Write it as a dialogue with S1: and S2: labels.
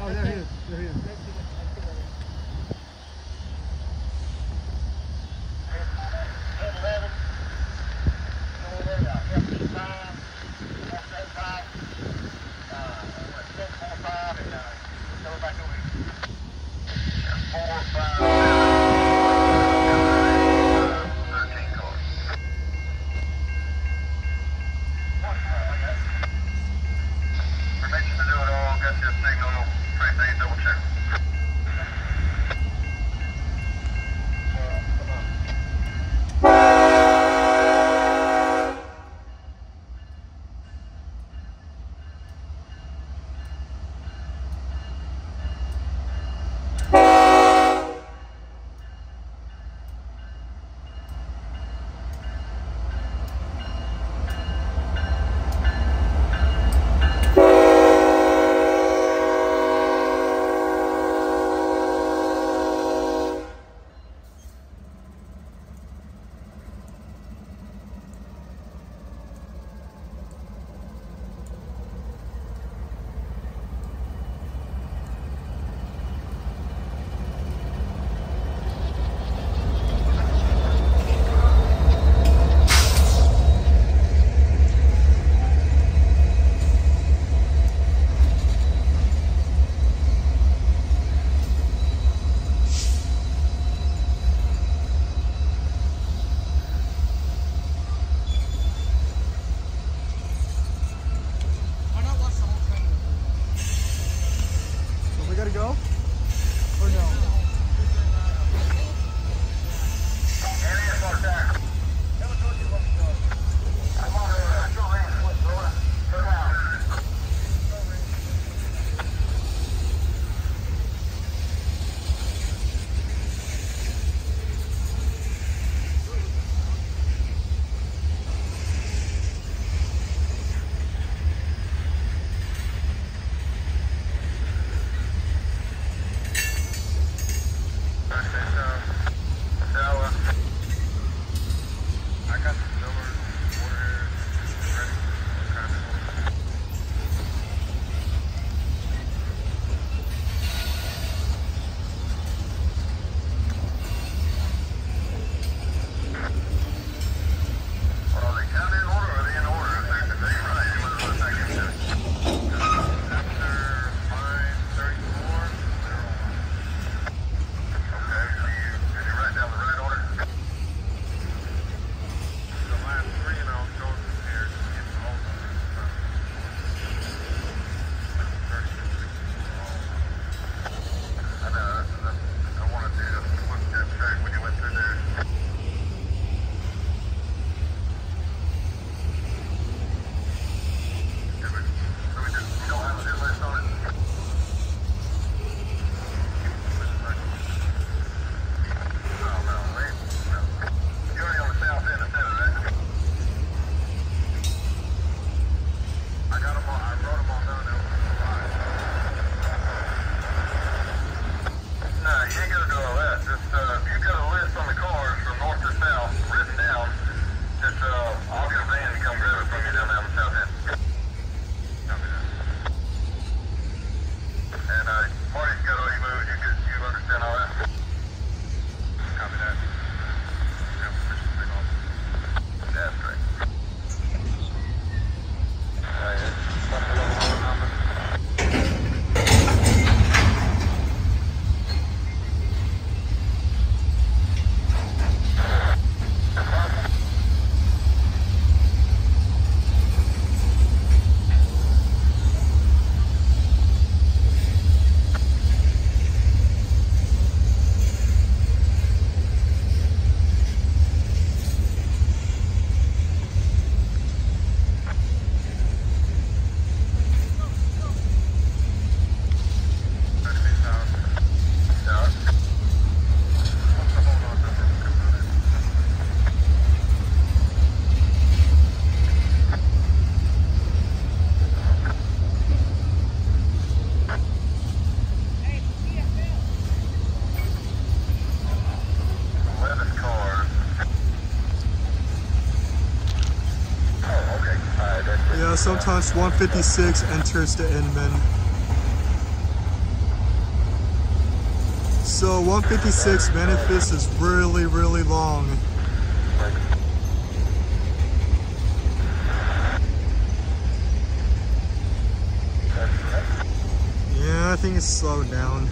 S1: Oh, there he is. There he is. Go?
S2: but
S1: sometimes 156 enters the Inman.
S2: So 156 manifest is really, really long. Yeah, I think it's slowed down.